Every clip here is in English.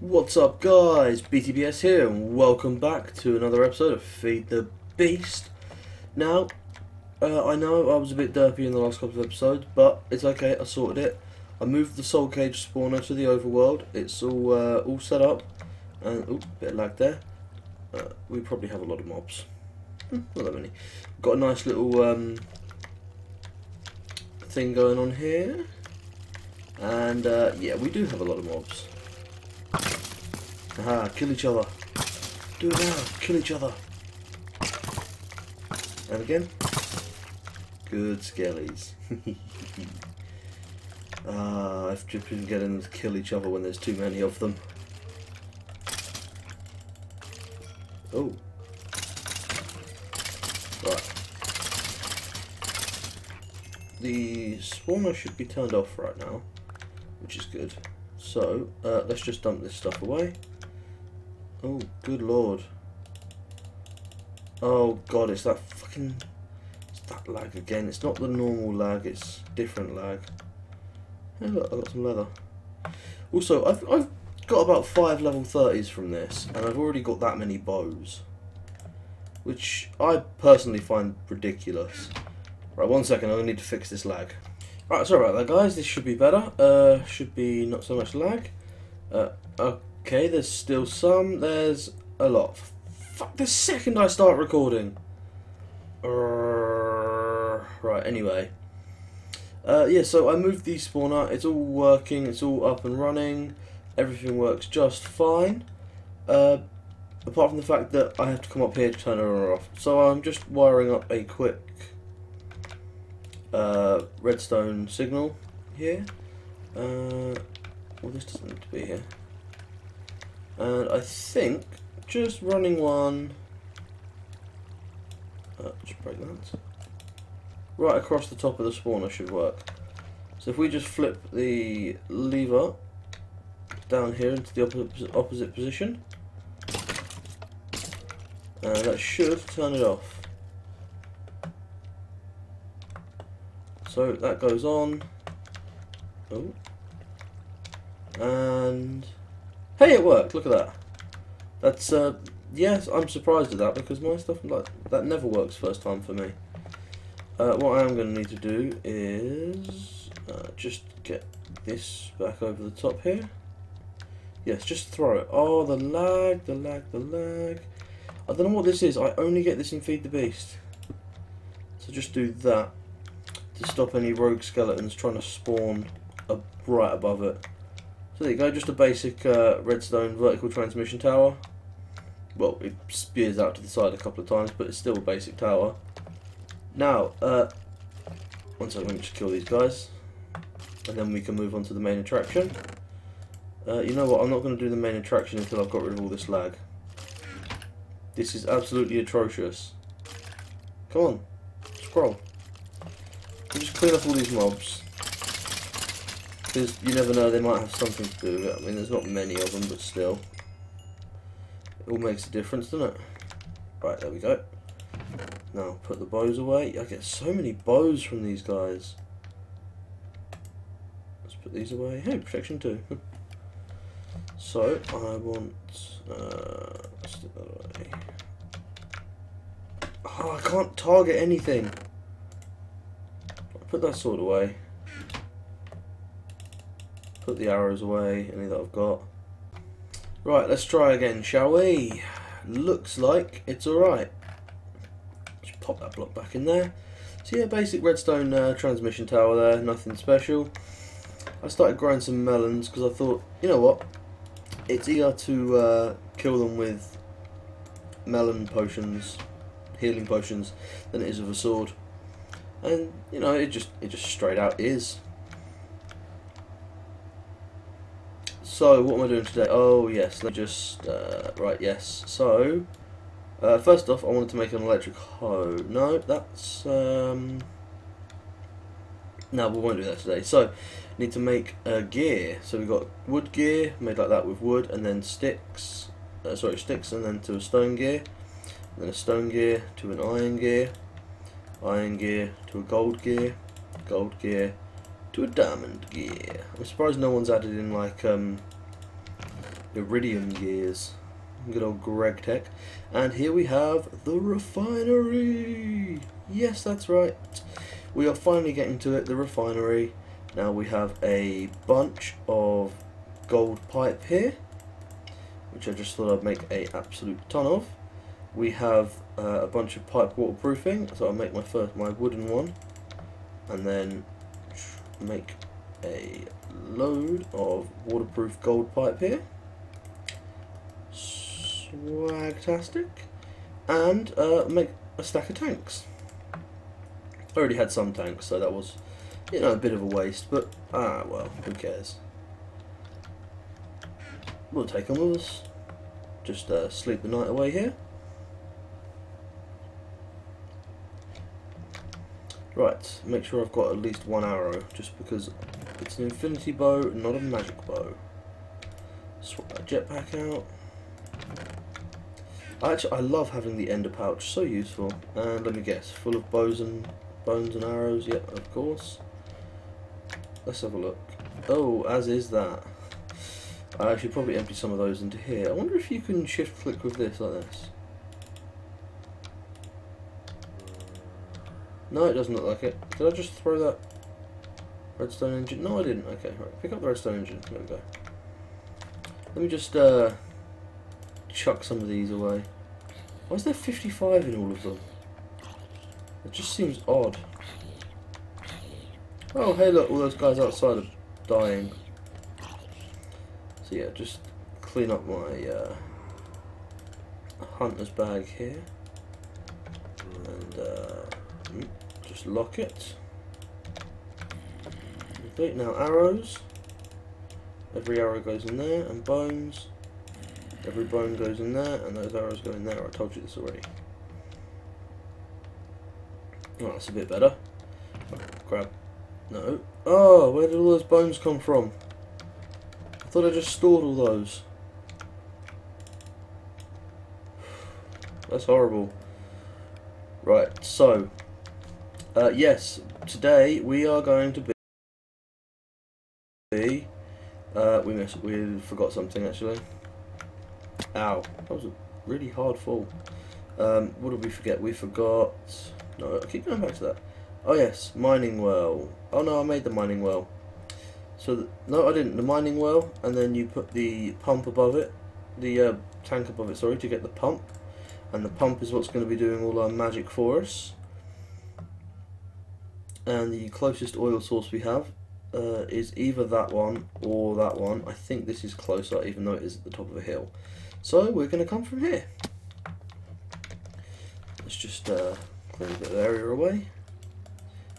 What's up guys, BTBS here and welcome back to another episode of Feed the Beast. Now, uh, I know I was a bit derpy in the last couple of episodes, but it's okay, I sorted it. I moved the Soul Cage spawner to the overworld, it's all uh, all set up, and, bit of lag there. Uh, we probably have a lot of mobs. Hmm, not that many. Got a nice little um, thing going on here. And uh, yeah, we do have a lot of mobs. Aha, kill each other. Do it now, kill each other. And again. Good skellies. Ah, I've just been getting them to kill each other when there's too many of them. Oh. Right. The spawner should be turned off right now, which is good. So, uh, let's just dump this stuff away. Oh, good lord. Oh god, it's that fucking... It's that lag again. It's not the normal lag, it's different lag. Hey look, I got some leather. Also, I've, I've got about five level 30s from this, and I've already got that many bows. Which I personally find ridiculous. Right, one second, to need to fix this lag. Right, sorry about that guys, this should be better. Uh, should be not so much lag. Uh, okay, there's still some, there's a lot. Fuck, the second I start recording. Uh, right, anyway. Uh, yeah, so I moved the spawner, it's all working, it's all up and running, everything works just fine, uh, apart from the fact that I have to come up here to turn it on or off. So I'm just wiring up a quick uh, redstone signal here. Uh, well, this doesn't need to be here. And I think just running one, uh, just break that right across the top of the spawner should work. So if we just flip the lever down here into the opposite, opposite position, and that should turn it off. So that goes on. Oh. And hey, it worked. Look at that. That's uh, yes, I'm surprised at that because my stuff like that never works first time for me. Uh, what I am going to need to do is uh, just get this back over the top here. Yes, just throw it. Oh, the lag, the lag, the lag. I don't know what this is. I only get this in Feed the Beast. So just do that to stop any rogue skeletons trying to spawn right above it. So there you go, just a basic uh, redstone vertical transmission tower. Well, it spears out to the side a couple of times, but it's still a basic tower. Now, uh, one second, let me just kill these guys. And then we can move on to the main attraction. Uh, you know what, I'm not going to do the main attraction until I've got rid of all this lag. This is absolutely atrocious. Come on, scroll. We'll just clean up all these mobs. Because you never know, they might have something to do with it. I mean, there's not many of them, but still. It all makes a difference, doesn't it? Right, there we go. Now put the bows away. I get so many bows from these guys. Let's put these away. Hey, protection too. so I want. Uh, stick that away. Oh, I can't target anything. Put that sword away. Put the arrows away, any that I've got. Right, let's try again, shall we? Looks like it's alright Just pop that block back in there. So yeah, basic redstone uh, transmission tower there, nothing special. I started growing some melons because I thought, you know what, it's easier to uh, kill them with melon potions, healing potions, than it is with a sword. And you know, it just it just straight out is. So what am I doing today? Oh yes, let me just uh, right yes. So uh, first off, I wanted to make an electric hoe. No, that's... Um, no, we won't do that today. So, need to make a gear. So we've got wood gear, made like that with wood, and then sticks. Uh, sorry, sticks, and then to a stone gear. And then a stone gear to an iron gear. Iron gear to a gold gear. Gold gear to a diamond gear. I'm surprised no one's added in like um, Iridium gears. Good old GregTech. And here we have the refinery. Yes, that's right. We are finally getting to it, the refinery. Now we have a bunch of gold pipe here, which I just thought I'd make a absolute ton of. We have uh, a bunch of pipe waterproofing, so I'll make my first my wooden one, and then make a load of waterproof gold pipe here. Swagtastic. And uh, make a stack of tanks. I already had some tanks, so that was, you know, a bit of a waste, but, ah, well, who cares. We'll take them with us. Just uh, sleep the night away here. Right, make sure I've got at least one arrow, just because it's an infinity bow, not a magic bow. Swap that jetpack out. Actually, I love having the ender pouch, so useful. And let me guess, full of bows and bones and arrows, yep, of course. Let's have a look. Oh, as is that. I should probably empty some of those into here. I wonder if you can shift click with this like this. No, it doesn't look like it. Did I just throw that redstone engine? No, I didn't. Okay, right. Pick up the redstone engine. There we go. Let me just uh, chuck some of these away. Why is there 55 in all of them? It just seems odd. Oh, hey look, all those guys outside are dying. So yeah, just clean up my uh, hunter's bag here. And uh, mm, just lock it. Now arrows. Every arrow goes in there, and bones. Every bone goes in there, and those arrows go in there. I told you this already. Oh, that's a bit better. Grab. No. Oh, where did all those bones come from? I thought I just stored all those. That's horrible. Right, so. Uh, yes, today we are going to be... Uh, we missed, we forgot something actually. Ow, that was a really hard fall. Um, what did we forget? We forgot... No, I keep going back to that. Oh yes, mining well. Oh no, I made the mining well. So, the, no I didn't. The mining well, and then you put the pump above it. The uh, tank above it, sorry, to get the pump. And the pump is what's going to be doing all our magic for us. And the closest oil source we have uh, is either that one or that one. I think this is closer, even though it is at the top of a hill. So we're going to come from here. Let's just uh, clear a bit of area away.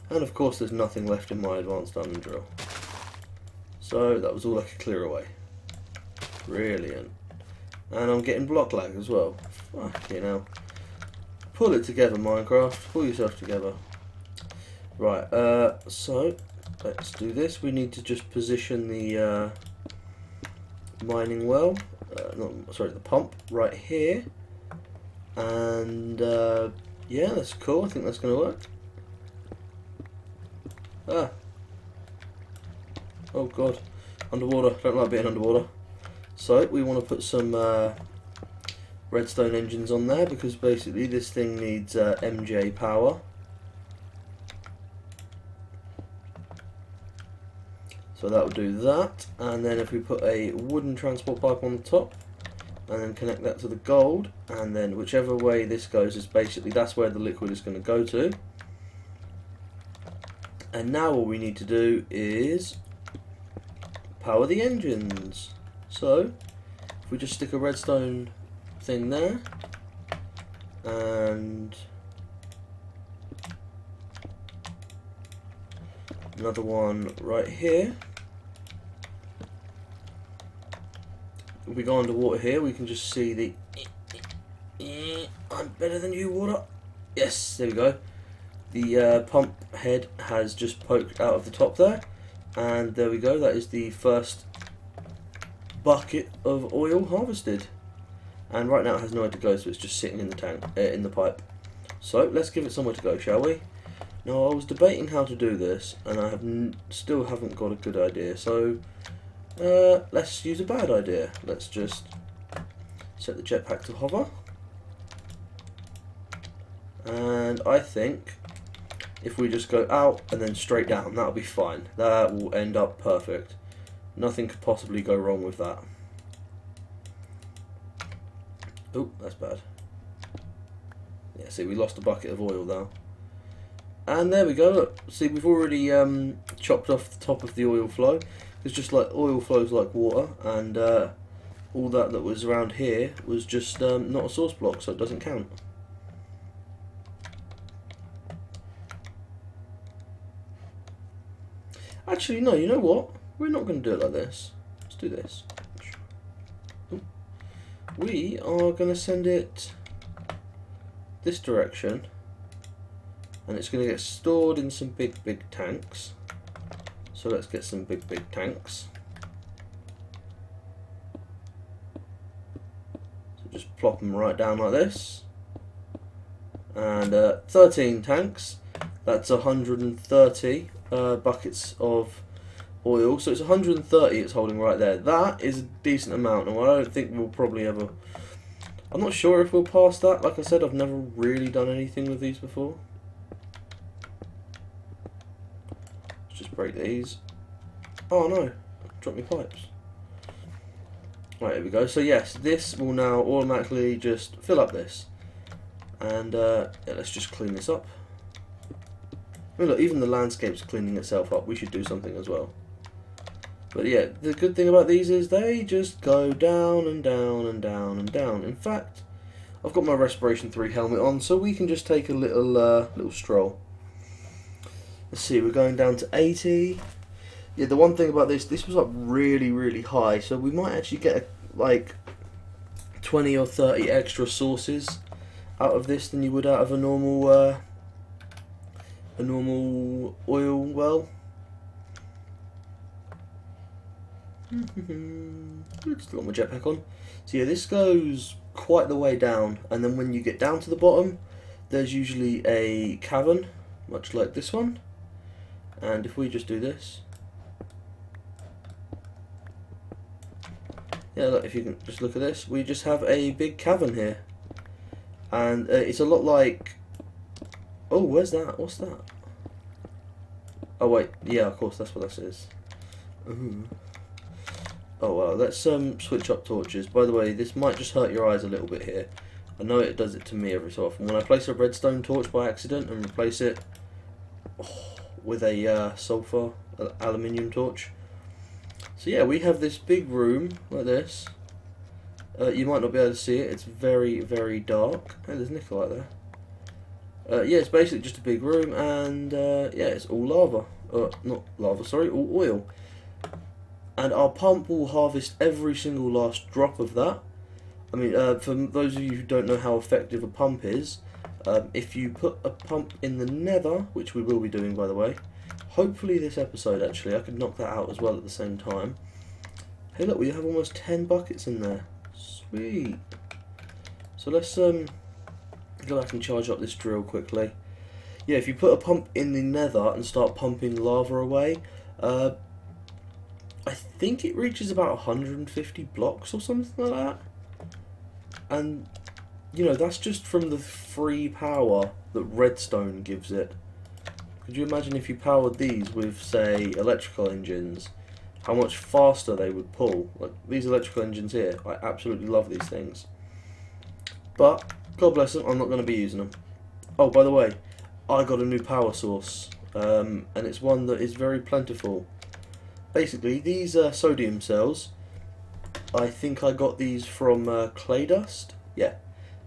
And of course there's nothing left in my advanced diamond drill. So that was all I could clear away. Brilliant. And I'm getting block lag as well. Fuck you know. Pull it together Minecraft. Pull yourself together. Right, uh, so let's do this. We need to just position the uh, mining well, uh, not, sorry, the pump right here. And uh, yeah, that's cool. I think that's going to work. Ah. Oh god. Underwater. Don't like being underwater. So, we want to put some uh, redstone engines on there because basically this thing needs uh, MJ power. So that will do that. And then if we put a wooden transport pipe on the top, and then connect that to the gold, and then whichever way this goes is basically, that's where the liquid is going to go to. And now all we need to do is power the engines. So, if we just stick a redstone thing there, and another one right here. If we go underwater here, we can just see the... I'm better than you, water. Yes, there we go. The uh, pump head has just poked out of the top there. And there we go, that is the first bucket of oil harvested. And right now it has nowhere to go, so it's just sitting in the tank, uh, in the pipe. So let's give it somewhere to go, shall we? Now I was debating how to do this, and I have still haven't got a good idea. So Uh, let's use a bad idea. Let's just set the jetpack to hover. And I think if we just go out and then straight down, that'll be fine. That will end up perfect. Nothing could possibly go wrong with that. Oh, that's bad. Yeah, see, we lost a bucket of oil now. And there we go. Look, see, we've already um, chopped off the top of the oil flow. It's just like oil flows like water, and uh, all that that was around here was just um, not a source block, so it doesn't count. Actually, no, you know what? We're not going to do it like this. Let's do this. We are going to send it this direction and it's going to get stored in some big big tanks so let's get some big big tanks. So just plop them right down like this. And uh, 13 tanks. That's 130 uh, buckets of oil. So it's 130 it's holding right there. That is a decent amount and I don't think we'll probably ever I'm not sure if we'll pass that. Like I said I've never really done anything with these before Let's just break these oh no drop me pipes right here we go so yes this will now automatically just fill up this and uh, yeah, let's just clean this up I mean, look, even the landscape's cleaning itself up. We should do something as well. But yeah, the good thing about these is they just go down and down and down and down. In fact, I've got my Respiration 3 helmet on, so we can just take a little uh, little stroll. Let's see, we're going down to 80. Yeah, the one thing about this, this was up really, really high, so we might actually get a, like 20 or 30 extra sources out of this than you would out of a normal uh, a normal oil well. Still got my jetpack on. So yeah, this goes quite the way down, and then when you get down to the bottom, there's usually a cavern, much like this one. And if we just do this, yeah, look, if you can just look at this, we just have a big cavern here, and uh, it's a lot like. Oh, where's that? What's that? Oh wait, yeah, of course, that's what this is. Ooh. Oh well, let's um, switch up torches. By the way, this might just hurt your eyes a little bit here. I know it does it to me every so often. When I place a redstone torch by accident and replace it with a uh, sulfur aluminium torch. So yeah, we have this big room like this. Uh, you might not be able to see it. It's very, very dark. Hey, there's out there. Uh, yeah, it's basically just a big room, and uh, yeah, it's all lava. Uh, not lava, sorry, all oil and our pump will harvest every single last drop of that. I mean, uh, for those of you who don't know how effective a pump is, um, if you put a pump in the nether, which we will be doing by the way, hopefully this episode actually, I could knock that out as well at the same time. Hey look, we have almost 10 buckets in there. Sweet. So let's um, go back and charge up this drill quickly. Yeah, if you put a pump in the nether and start pumping lava away, uh, I think it reaches about 150 blocks or something like that. And, you know, that's just from the free power that redstone gives it. Could you imagine if you powered these with, say, electrical engines, how much faster they would pull? Like, these electrical engines here, I absolutely love these things. But, God bless them, I'm not going to be using them. Oh, by the way, I got a new power source, um, and it's one that is very plentiful basically these uh, sodium cells I think I got these from uh, clay dust yeah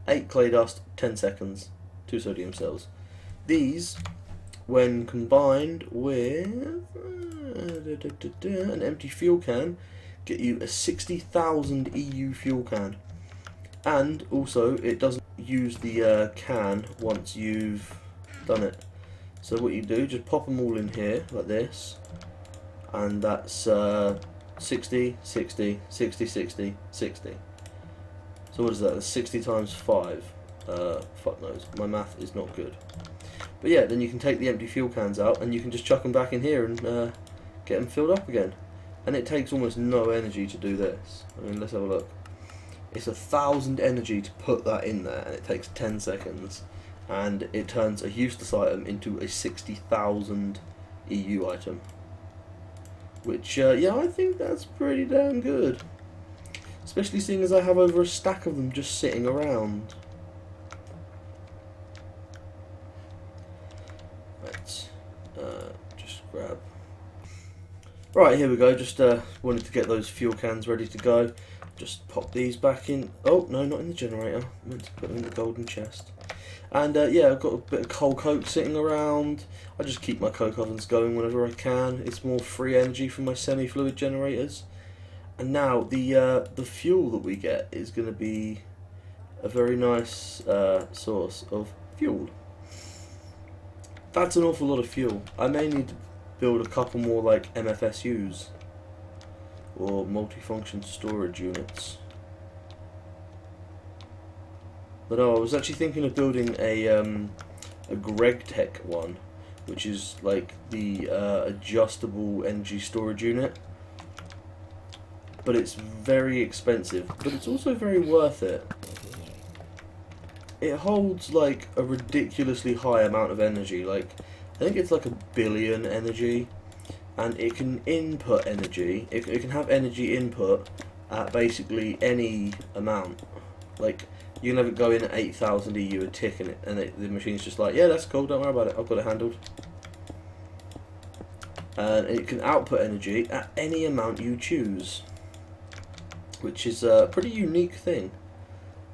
8 clay dust 10 seconds 2 sodium cells. These when combined with uh, an empty fuel can get you a 60,000 EU fuel can. And also it doesn't use the uh, can once you've done it. So what you do just pop them all in here like this. And that's uh, 60, 60, 60, 60, 60. So what is that? That's 60 times 5. Uh, fuck knows. My math is not good. But yeah, then you can take the empty fuel cans out and you can just chuck them back in here and uh, get them filled up again. and it takes almost no energy to do this. I mean, let's have a look. It's a thousand energy to put that in there, and it takes 10 seconds, and it turns a useless item into a 60,000 EU item. Which, uh, yeah, I think that's pretty damn good. Especially seeing as I have over a stack of them just sitting around. Right, uh, just grab. Right, here we go. Just uh, wanted to get those fuel cans ready to go. Just pop these back in. Oh, no, not in the generator. I meant to put them in the golden chest. And uh, yeah, I've got a bit of coal coke sitting around. I just keep my coke ovens going whenever I can. It's more free energy from my semi-fluid generators. And now the uh, the fuel that we get is going to be a very nice uh, source of fuel. That's an awful lot of fuel. I may need to build a couple more like MFSUs or multifunction storage units. But oh, I was actually thinking of building a um, a GregTech one, which is like the uh, adjustable energy storage unit. But it's very expensive, but it's also very worth it. It holds like a ridiculously high amount of energy, like I think it's like a billion energy, and it can input energy, it, it can have energy input at basically any amount. Like you can have it go in at 8,000 EU a tick and, it, and it, the machine's just like, yeah, that's cool, don't worry about it, I've got it handled. And it can output energy at any amount you choose, which is a pretty unique thing.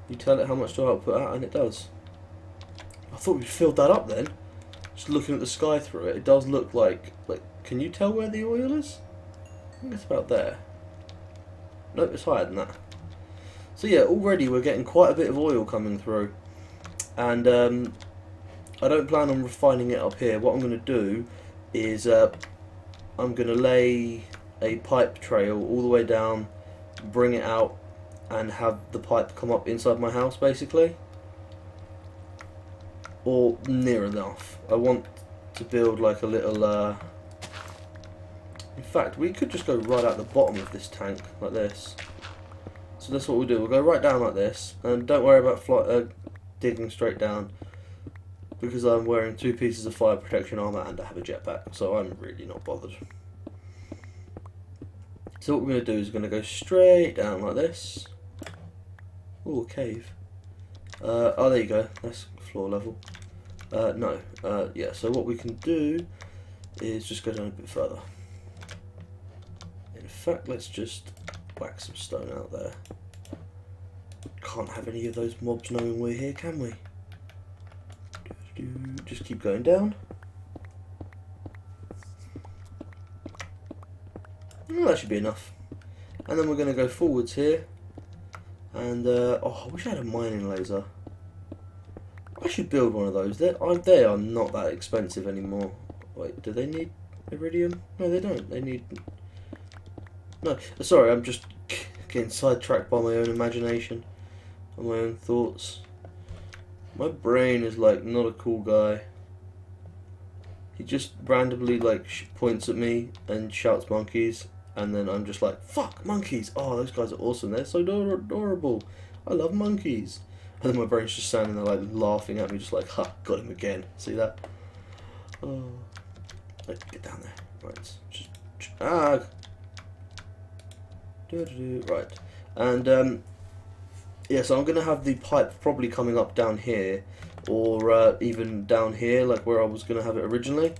You tell it how much to output at and it does. I thought we filled that up then. Just looking at the sky through it, it does look like, like, can you tell where the oil is? I think it's about there. Nope, it's higher than that. So yeah, already we're getting quite a bit of oil coming through. And um, I don't plan on refining it up here. What I'm going to do is uh, I'm going to lay a pipe trail all the way down, bring it out, and have the pipe come up inside my house basically. Or near enough. I want to build like a little... Uh, in fact, we could just go right out the bottom of this tank, like this. So that's what we'll do. We'll go right down like this, and don't worry about fly, uh, digging straight down, because I'm wearing two pieces of fire protection armour and I have a jetpack, so I'm really not bothered. So what we're going to do is we're going to go straight down like this. Oh, cave. Uh, oh, there you go. That's floor level. Uh, no. Uh, yeah, so what we can do is just go down a bit further. In fact, let's just whack some stone out there. Can't have any of those mobs knowing we're here, can we? Just keep going down. That should be enough. And then we're going to go forwards here. And, uh, oh, I wish I had a mining laser. I should build one of those. They're, they are not that expensive anymore. Wait, do they need iridium? No, they don't. They need no, sorry, I'm just getting sidetracked by my own imagination my own thoughts. My brain is like not a cool guy. He just randomly like points at me and shouts monkeys, and then I'm just like, fuck, monkeys! Oh, those guys are awesome. They're so adorable. I love monkeys. And then my brain's just standing there like laughing at me, just like, ha, got him again. See that? Oh, like, get down there. Right, just, ah, Right, and um, yeah, so I'm to have the pipe probably coming up down here, or uh, even down here, like where I was to have it originally.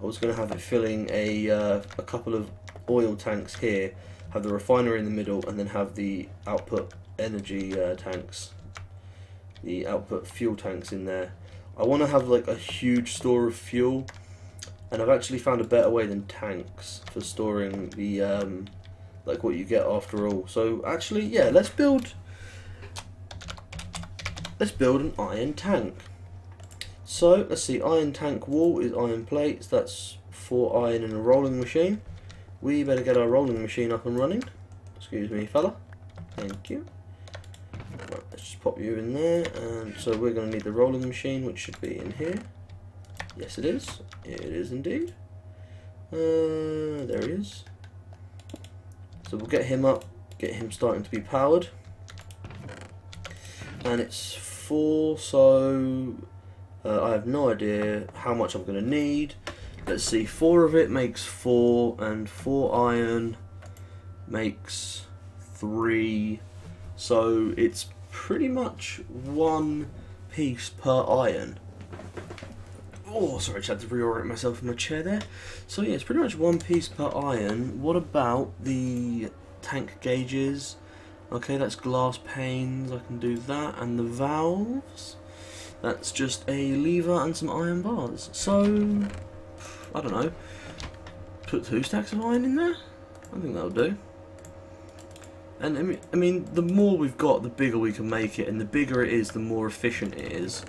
I was going to have it filling a, uh, a couple of oil tanks here, have the refinery in the middle, and then have the output energy uh, tanks, the output fuel tanks in there. I want to have like a huge store of fuel, and I've actually found a better way than tanks for storing the um, like what you get after all. So actually, yeah, let's build let's build an iron tank. So let's see, iron tank wall is iron plates. That's four iron in a rolling machine. We better get our rolling machine up and running. Excuse me, fella. Thank you. Right, let's just pop you in there. And so we're going to need the rolling machine, which should be in here. Yes, it is. It is indeed. Uh, there is. So we'll get him up, get him starting to be powered. And it's four, so uh, I have no idea how much I'm going to need. Let's see, four of it makes four, and four iron makes three. So it's pretty much one piece per iron. Oh, sorry, I just had to reorient myself in my chair there. So yeah, it's pretty much one piece per iron. What about the tank gauges? Okay, that's glass panes, I can do that. And the valves? That's just a lever and some iron bars. So, I don't know. Put two stacks of iron in there? I think that'll do. And I mean, I mean, the more we've got, the bigger we can make it, and the bigger it is, the more efficient it is.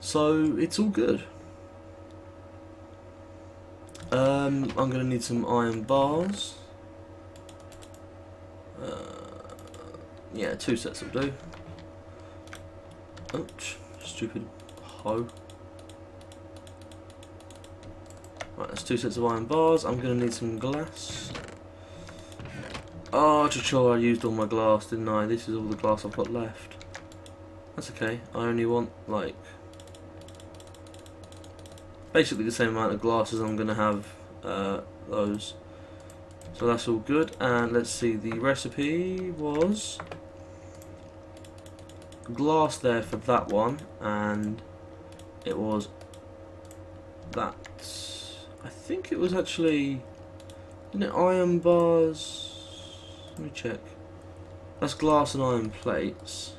So, it's all good. Um, I'm going to need some iron bars. Uh, yeah, two sets will do. Ouch, stupid hoe. Right, that's two sets of iron bars. I'm going to need some glass. Oh, just sure I used all my glass, didn't I? This is all the glass I've got left. That's okay. I only want, like, basically the same amount of glasses I'm going to have uh, those. So that's all good. And let's see, the recipe was glass there for that one, and it was that. I think it was actually, didn't it iron bars? Let me check. That's glass and iron plates.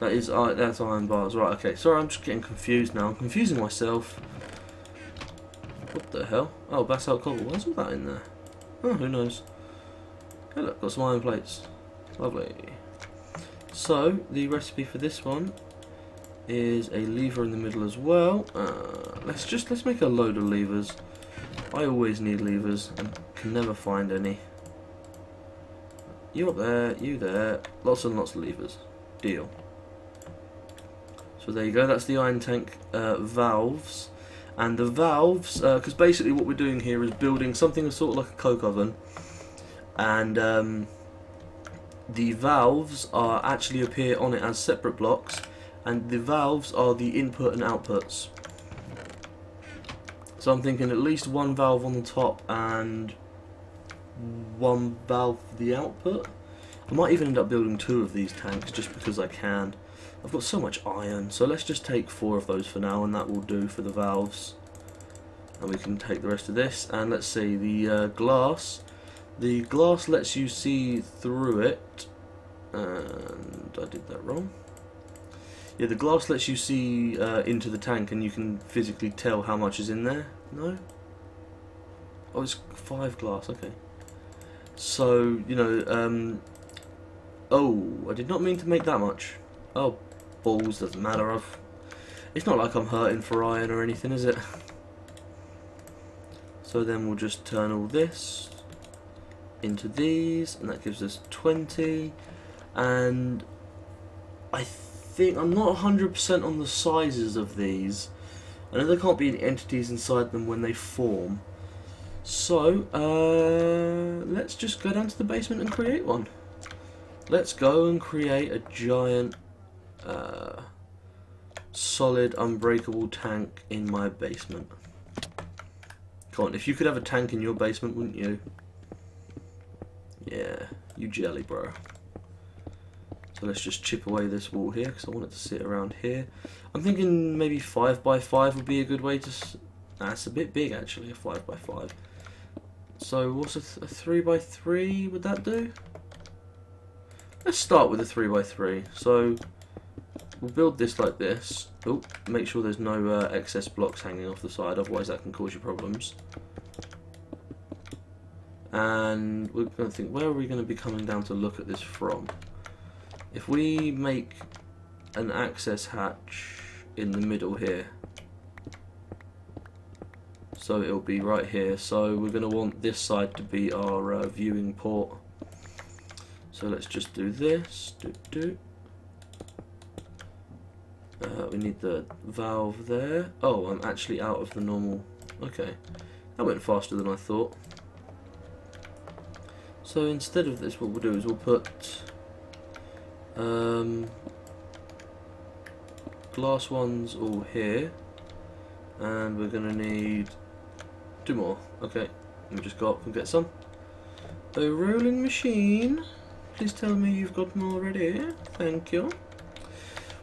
That is, uh, that's iron bars. Right, okay. Sorry, I'm just getting confused now. I'm confusing myself. What the hell? Oh, basalt cobble. Why's all that in there? Oh, who knows? Hey look, got some iron plates. Lovely. So, the recipe for this one is a lever in the middle as well. Uh, let's just, let's make a load of levers. I always need levers and can never find any. You up there, you there, lots and lots of levers. Deal. So there you go, that's the iron tank uh, valves and the valves because uh, basically what we're doing here is building something sort of like a coke oven and um, the valves are actually appear on it as separate blocks and the valves are the input and outputs so I'm thinking at least one valve on the top and one valve for the output I might even end up building two of these tanks just because I can I've got so much iron, so let's just take four of those for now, and that will do for the valves. And we can take the rest of this, and let's see, the uh, glass. The glass lets you see through it, and I did that wrong. Yeah, the glass lets you see uh, into the tank, and you can physically tell how much is in there. No? Oh, it's five glass, okay. So, you know, um, oh, I did not mean to make that much. Oh, balls, doesn't matter. I've, it's not like I'm hurting for iron or anything, is it? So then we'll just turn all this into these, and that gives us 20. And I think, I'm not 100% on the sizes of these. I know there can't be any entities inside them when they form. So, uh, let's just go down to the basement and create one. Let's go and create a giant uh, solid unbreakable tank in my basement. Come on, if you could have a tank in your basement, wouldn't you? Yeah, you jelly, bro. So let's just chip away this wall here, because I want it to sit around here. I'm thinking maybe 5 by 5 would be a good way to... That's a bit big, actually, a 5 by 5 So what's a 3 by 3 would that do? Let's start with a 3 by 3 So We'll build this like this. Oh, make sure there's no uh, excess blocks hanging off the side, otherwise that can cause you problems. And we're going to think, where are we going to be coming down to look at this from? If we make an access hatch in the middle here, so it'll be right here. So we're going to want this side to be our uh, viewing port. So let's just do this. Do, do. Uh, we need the valve there. Oh, I'm actually out of the normal... Okay. That went faster than I thought. So instead of this, what we'll do is we'll put um, glass ones all here, and we're going to need two more. Okay, let me just go up and get some. A rolling machine. Please tell me you've got them already. Thank you.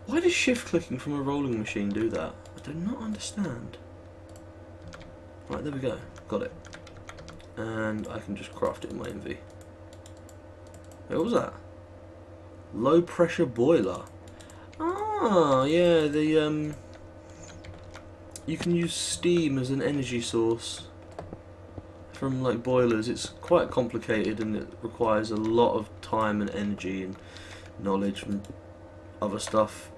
Why does shift clicking from a rolling machine do that? I do not understand. Right, there we go. Got it. And I can just craft it in my MV. What was that? Low pressure boiler. Ah, yeah, the um you can use steam as an energy source from like boilers. It's quite complicated and it requires a lot of time and energy and knowledge and other stuff.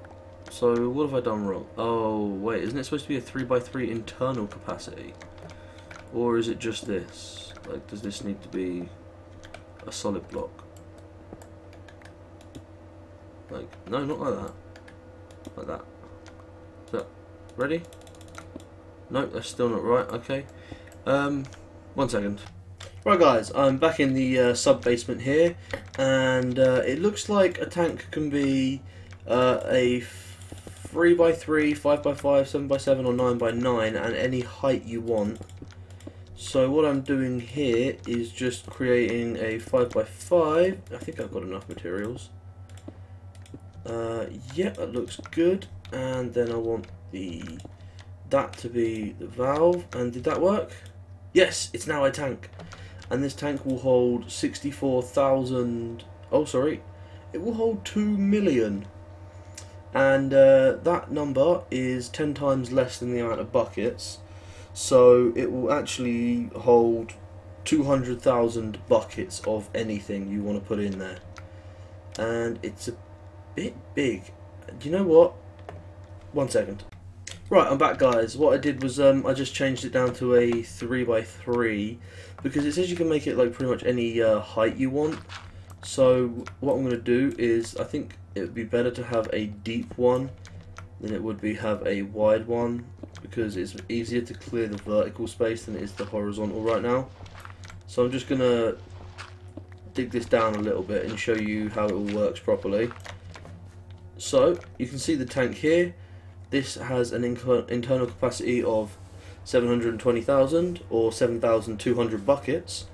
So what have I done wrong? Oh wait, isn't it supposed to be a 3x3 internal capacity? Or is it just this? Like does this need to be a solid block? Like, no, not like that. Like that. So, ready? No, that's still not right. Okay. Um, one second. Right guys, I'm back in the uh, sub-basement here, and uh, it looks like a tank can be uh, a 3x3, 5x5, 7x7 or 9x9 and any height you want. So what I'm doing here is just creating a 5x5, I think I've got enough materials. Uh, yeah, that looks good, and then I want the that to be the valve, and did that work? Yes, it's now a tank. And this tank will hold 64,000... Oh, sorry. It will hold 2 million. And uh, that number is 10 times less than the amount of buckets. So it will actually hold 200,000 buckets of anything you want to put in there. And it's a bit big. Do you know what? One second. Right, I'm back guys. What I did was um, I just changed it down to a 3x3 because it says you can make it like pretty much any uh, height you want. So what I'm going to do is I think it would be better to have a deep one than it would be have a wide one because it's easier to clear the vertical space than it is the horizontal right now. So I'm just going to dig this down a little bit and show you how it all works properly. So you can see the tank here this has an internal capacity of 720,000 or 7,200 buckets.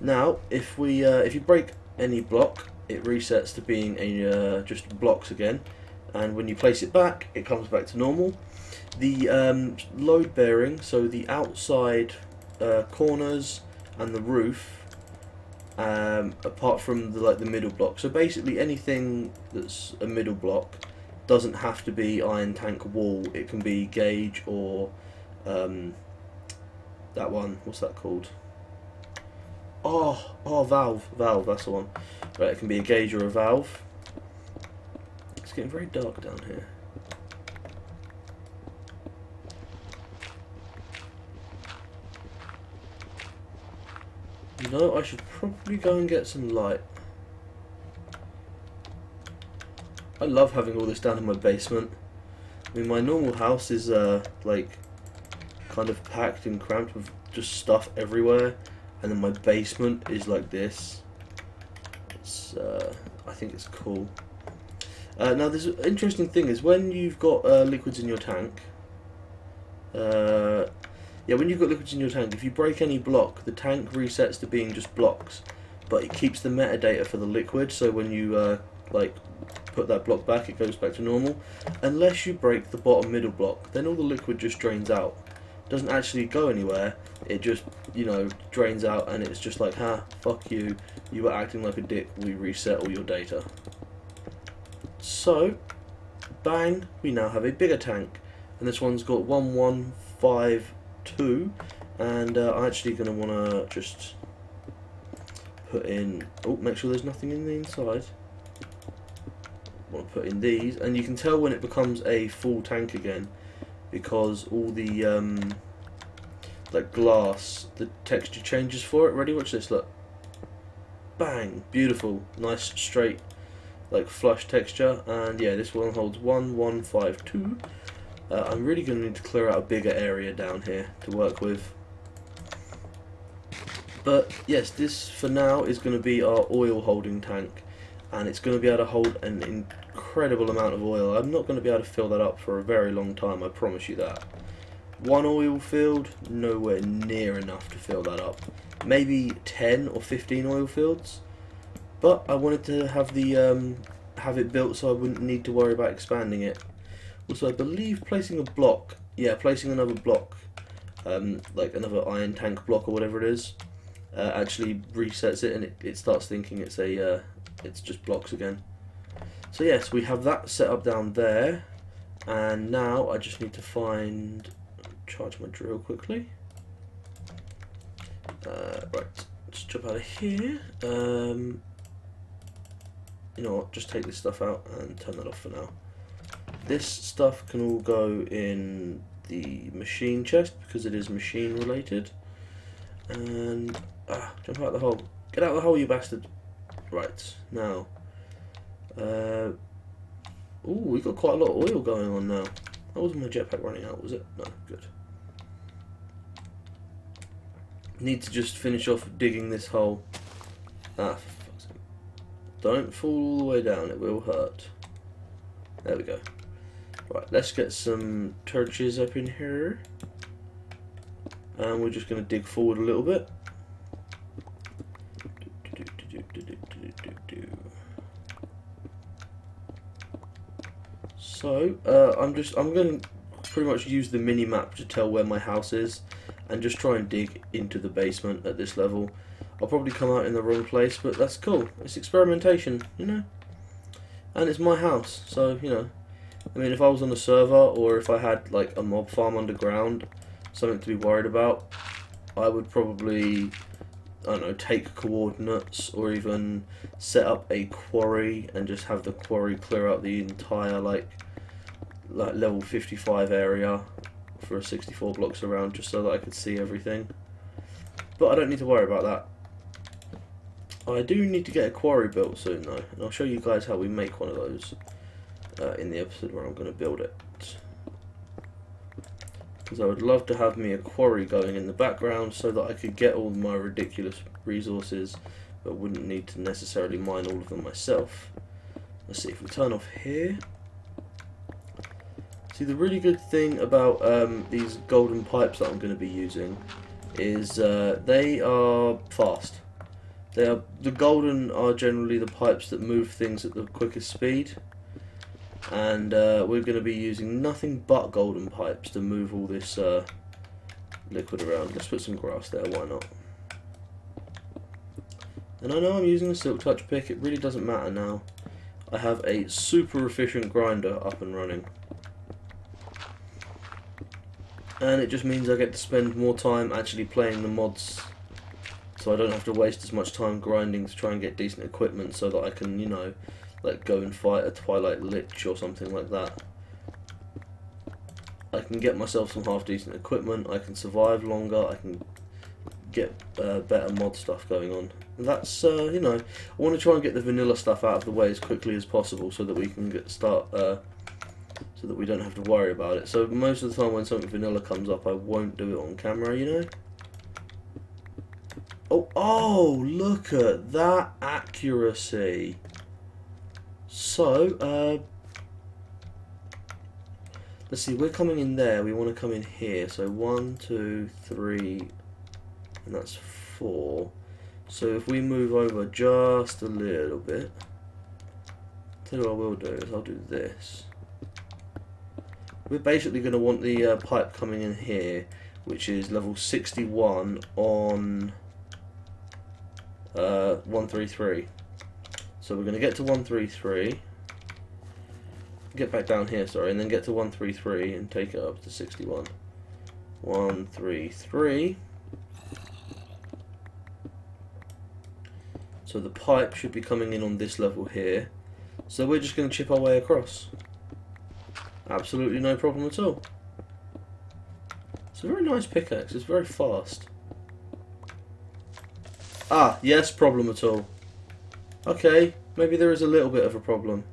Now, if we uh, if you break any block, it resets to being a uh, just blocks again, and when you place it back, it comes back to normal. The um, load bearing, so the outside uh, corners and the roof, um, apart from the like the middle block. So basically, anything that's a middle block doesn't have to be iron tank wall. It can be gauge or um, that one. What's that called? Oh, oh, valve, valve. That's the one. Right, it can be a gauge or a valve. It's getting very dark down here. You know, I should probably go and get some light. I love having all this down in my basement. I mean, my normal house is uh, like kind of packed and cramped with just stuff everywhere, and then my basement is like this. It's, uh, I think it's cool. Uh, now, an interesting thing is when you've got uh, liquids in your tank. Yeah, when you've got liquids in your tank, if you break any block, the tank resets to being just blocks, but it keeps the metadata for the liquid. So when you uh, like put that block back, it goes back to normal. Unless you break the bottom middle block, then all the liquid just drains out. It Doesn't actually go anywhere, it just, you know, drains out and it's just like, ha, fuck you, you were acting like a dick, we reset all your data. So, bang, we now have a bigger tank. And this one's got 1152, and uh, I'm actually going to want to just put in, oh, make sure there's nothing in the inside. Want to put in these and you can tell when it becomes a full tank again because all the um, like glass the texture changes for it. Ready? Watch this look. Bang! Beautiful. Nice straight like flush texture and yeah this one holds 1152 uh, I'm really going to need to clear out a bigger area down here to work with But yes, this for now is going to be our oil holding tank, and it's going to be able to hold an incredible amount of oil. I'm not going to be able to fill that up for a very long time, I promise you that. One oil field, nowhere near enough to fill that up. Maybe 10 or 15 oil fields, but I wanted to have the um, have it built so I wouldn't need to worry about expanding it. Also, I believe placing a block, yeah, placing another block, um, like another iron tank block or whatever it is, uh, actually resets it and it, it starts thinking it's a uh, it's just blocks again. So yes, we have that set up down there, and now I just need to find charge my drill quickly. Uh, right, just jump out of here. Um, you know what, just take this stuff out and turn that off for now. This stuff can all go in the machine chest because it is machine related. And, ah, jump out the hole. Get out of the hole, you bastard. Right, now. Uh, ooh, we've got quite a lot of oil going on now. That wasn't my jetpack running out, was it? No, good. Need to just finish off digging this hole. Ah, don't fall all the way down, it will hurt. There we go. Right, let's get some torches up in here. And we're just going to dig forward a little bit. So, uh, I'm just, I'm going to pretty much use the mini map to tell where my house is and just try and dig into the basement at this level. I'll probably come out in the wrong place, but that's cool. It's experimentation, you know? And it's my house, so, you know. I mean, if I was on a server, or if I had, like, a mob farm underground, something to be worried about, I would probably, I don't know, take coordinates, or even set up a quarry, and just have the quarry clear out the entire, like, like level 55 area for 64 blocks around, just so that I could see everything. But I don't need to worry about that. I do need to get a quarry built soon though, and I'll show you guys how we make one of those uh, in the episode where I'm going to build it. Because I would love to have me a quarry going in the background so that I could get all my ridiculous resources but wouldn't need to necessarily mine all of them myself. Let's see, if we turn off here... See, the really good thing about um, these golden pipes that I'm going to be using is uh, they are fast. They are the golden are generally the pipes that move things at the quickest speed, and uh, we're going to be using nothing but golden pipes to move all this uh, liquid around. Let's put some grass there. Why not? And I know I'm using a silk touch pick. It really doesn't matter now. I have a super efficient grinder up and running. And it just means I get to spend more time actually playing the mods so I don't have to waste as much time grinding to try and get decent equipment so that I can, you know, like go and fight a Twilight Lich or something like that. I can get myself some half decent equipment, I can survive longer, I can get uh, better mod stuff going on. That's, uh, you know, I want to try and get the vanilla stuff out of the way as quickly as possible so that we can get start, uh, so that we don't have to worry about it. So most of the time when something vanilla comes up, I won't do it on camera, you know? Oh, oh, look at that accuracy. So, uh, let's see, we're coming in there. We want to come in here. So one, two, three, and that's four. So if we move over just a little bit, tell you what I will do is I'll do this. We're basically going to want the uh, pipe coming in here, which is level 61 on uh, 133. So we're going to get to 133, get back down here, sorry, and then get to 133 and take it up to 61. 133. So the pipe should be coming in on this level here. So we're just going to chip our way across. Absolutely no problem at all. It's a very nice pickaxe, it's very fast. Ah, yes, problem at all. Okay, maybe there is a little bit of a problem.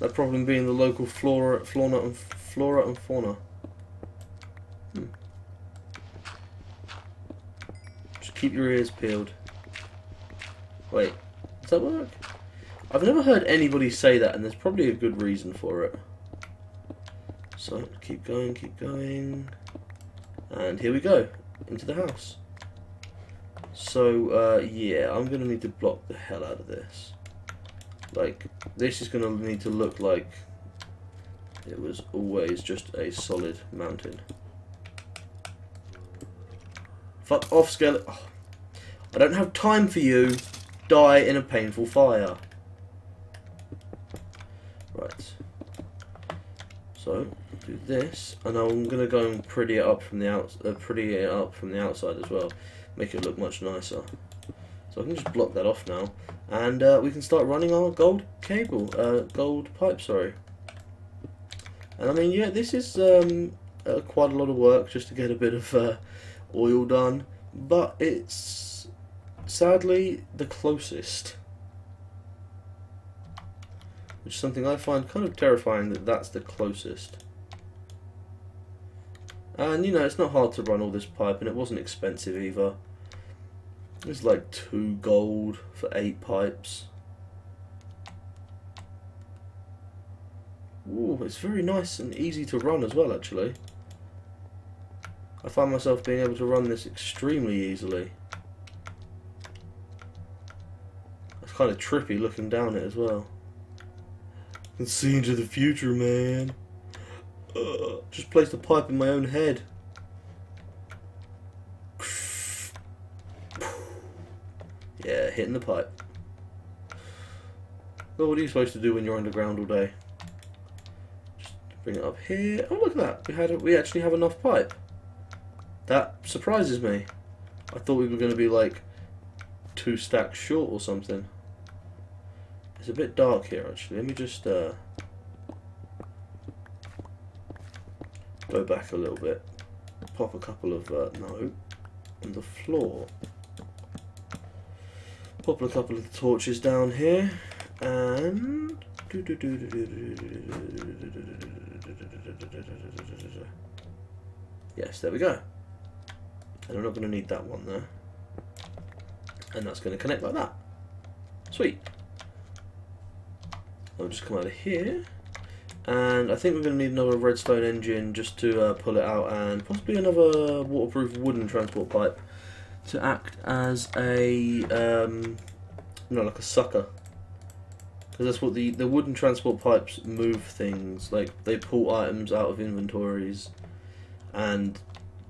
That problem being the local flora, flora, and, flora and fauna. Hmm. keep your ears peeled. Wait, does that work? I've never heard anybody say that, and there's probably a good reason for it. So, keep going, keep going. And here we go, into the house. So, uh, yeah, I'm going to need to block the hell out of this. Like, this is going to need to look like it was always just a solid mountain. Fuck off, skeleton. Oh, I don't have time for you. Die in a painful fire. Right. So, do this, and I'm gonna go and pretty it up from the out, uh, pretty it up from the outside as well, make it look much nicer. So I can just block that off now, and uh, we can start running our gold cable, uh, gold pipe. Sorry. And I mean, yeah, this is um, uh, quite a lot of work just to get a bit of uh, oil done, but it's sadly the closest. Which is something I find kind of terrifying that that's the closest. And you know, it's not hard to run all this pipe, and it wasn't expensive either. It's like two gold for eight pipes. Ooh, it's very nice and easy to run as well, actually. I find myself being able to run this extremely easily. It's kind of trippy looking down it as well. I can see into the future, man. Just placed the pipe in my own head. Yeah, hitting the pipe. Well, what are you supposed to do when you're underground all day? Just bring it up here. Oh, look at that. We had a, we actually have enough pipe. That surprises me. I thought we were going to be like two stacks short or something. It's a bit dark here actually. Let me just uh, go back a little bit. Pop a couple of uh, no on the floor. Pop a couple of torches down here and yes, there we go. And I'm not going to need that one there. And that's going to connect like that. Sweet. I'll just come out of here. And I think we're going to need another redstone engine just to uh, pull it out and possibly another waterproof wooden transport pipe to act as a, um, no, like a sucker. Because that's what the, the wooden transport pipes move things. Like, they pull items out of inventories. And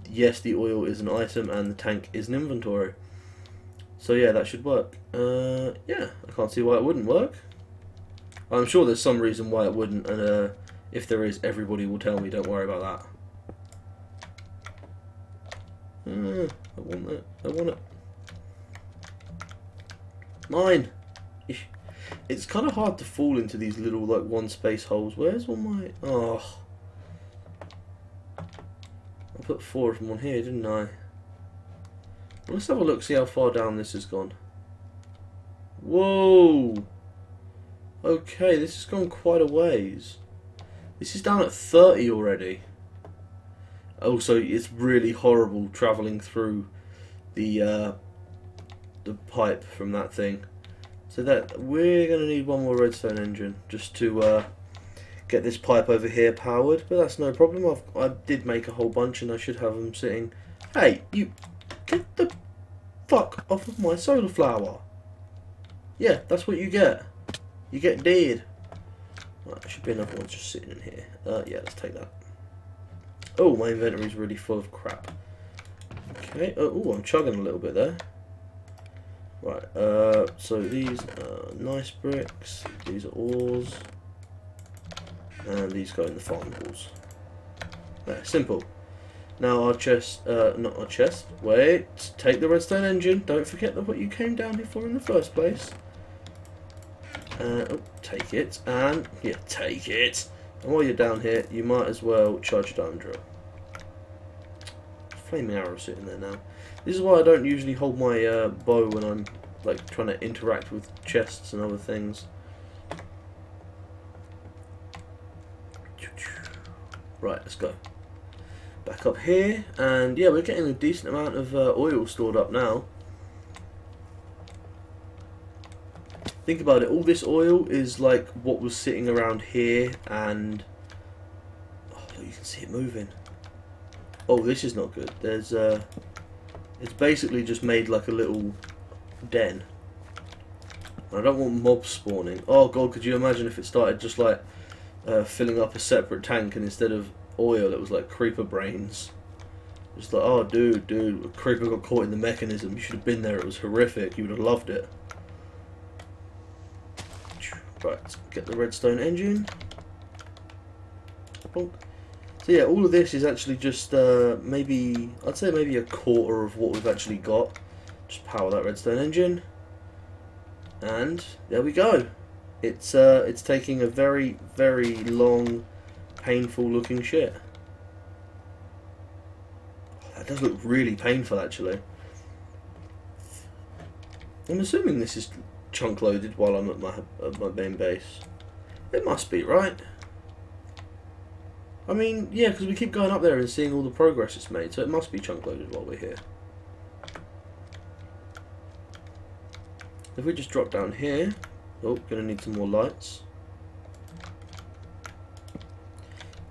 yes, the oil is an item and the tank is an inventory. So yeah, that should work. Uh, yeah, I can't see why it wouldn't work. I'm sure there's some reason why it wouldn't, and uh, if there is, everybody will tell me. Don't worry about that. Uh, I want it. I want it. Mine. It's kind of hard to fall into these little like one space holes. Where's all my? Oh. I put four of them on here, didn't I? Let's have a look, see how far down this has gone. Whoa! Okay, this has gone quite a ways. This is down at 30 already. Also, it's really horrible travelling through the uh, the pipe from that thing. So that we're going to need one more redstone engine just to uh, get this pipe over here powered. But that's no problem. I've, I did make a whole bunch and I should have them sitting. Hey, you get the fuck off of my solar flower. Yeah, that's what you get. You get dead. Right, there should be another one just sitting in here. Uh, yeah, let's take that. Oh, my inventory's really full of crap. Okay, oh, ooh, I'm chugging a little bit there. Right, uh, so these are nice bricks, these are ores, and these go in the farm balls. There, simple. Now our chest, uh, not our chest, wait, take the redstone engine, don't forget what you came down here for in the first place. Uh, oh, take it, and, yeah, take it. And while you're down here, you might as well charge your diamond drill. Flaming arrow sitting there now. This is why I don't usually hold my uh, bow when I'm like trying to interact with chests and other things. Right, let's go. Back up here, and yeah, we're getting a decent amount of uh, oil stored up now. Think about it. All this oil is like what was sitting around here, and oh, look, you can see it moving. Oh, this is not good. There's uh, it's basically just made like a little den. I don't want mobs spawning. Oh god, could you imagine if it started just like uh, filling up a separate tank and instead of oil it was like creeper brains. Just like, oh dude, dude, a creeper got caught in the mechanism. You should have been there. It was horrific. You would have loved it. Right, get the redstone engine. So yeah, all of this is actually just uh, maybe, I'd say maybe a quarter of what we've actually got. Just power that redstone engine. And there we go. It's uh, it's taking a very, very long, painful looking shit. That does look really painful actually. I'm assuming this is chunk loaded while I'm at my, at my main base. It must be, right? I mean, yeah, because we keep going up there and seeing all the progress it's made, so it must be chunk loaded while we're here. If we just drop down here, oh, gonna need some more lights.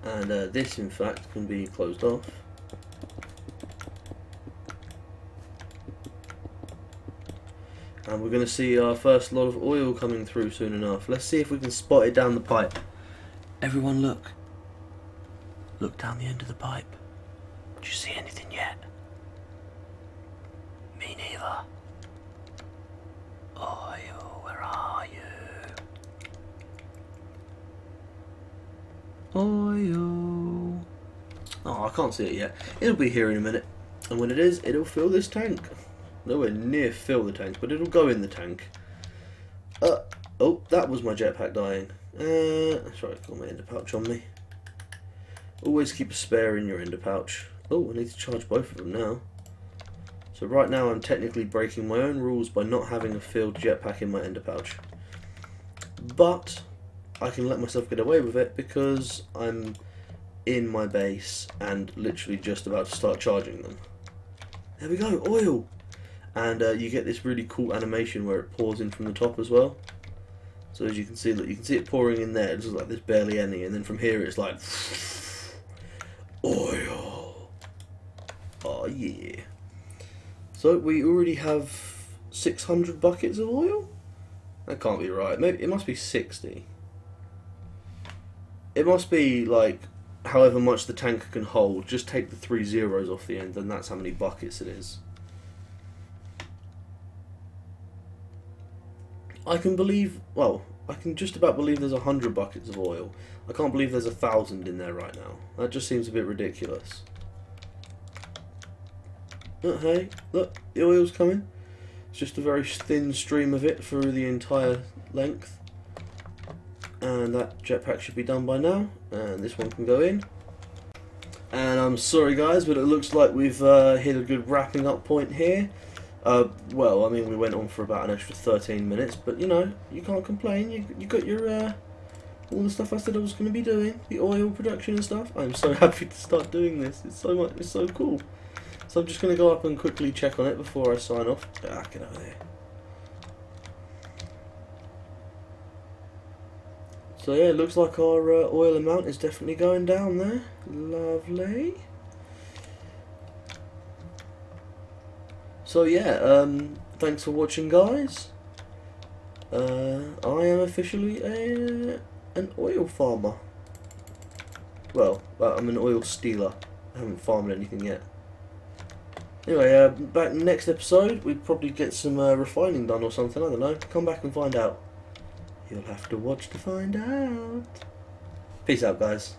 And uh, this, in fact, can be closed off. And we're going to see our first lot of oil coming through soon enough. Let's see if we can spot it down the pipe. Everyone look. Look down the end of the pipe. Do you see anything yet? Me neither. Oil, where are you? Oil. Oh, I can't see it yet. It'll be here in a minute. And when it is, it'll fill this tank. Nowhere near fill the tank, but it'll go in the tank. Uh, oh, that was my jetpack dying. Uh, that's right, got my ender pouch on me. Always keep a spare in your ender pouch. Oh, I need to charge both of them now. So right now I'm technically breaking my own rules by not having a filled jetpack in my ender pouch. But I can let myself get away with it because I'm in my base and literally just about to start charging them. There we go, oil! And uh, you get this really cool animation where it pours in from the top as well. So as you can see, look, you can see it pouring in there. Looks like there's barely any, and then from here it's like oil. Oh yeah. So we already have 600 buckets of oil. That can't be right. Maybe it must be 60. It must be like however much the tank can hold. Just take the three zeros off the end, and that's how many buckets it is. I can believe, well, I can just about believe there's a hundred buckets of oil. I can't believe there's a thousand in there right now. That just seems a bit ridiculous. But hey, look, the oil's coming. It's just a very thin stream of it through the entire length. And that jetpack should be done by now. And this one can go in. And I'm sorry guys, but it looks like we've uh, hit a good wrapping up point here. Uh, well, I mean, we went on for about an extra 13 minutes, but you know, you can't complain. You, you got your, uh, all the stuff I said I was going to be doing, the oil production and stuff. I'm so happy to start doing this. It's so much, it's so cool. So I'm just going to go up and quickly check on it before I sign off. Ah, get over there. So yeah, it looks like our uh, oil amount is definitely going down there. Lovely. So yeah, um, thanks for watching guys. Uh, I am officially a, an oil farmer. Well, I'm an oil stealer. I haven't farmed anything yet. Anyway, uh, back next episode, we probably get some uh, refining done or something, I don't know. Come back and find out. You'll have to watch to find out. Peace out, guys.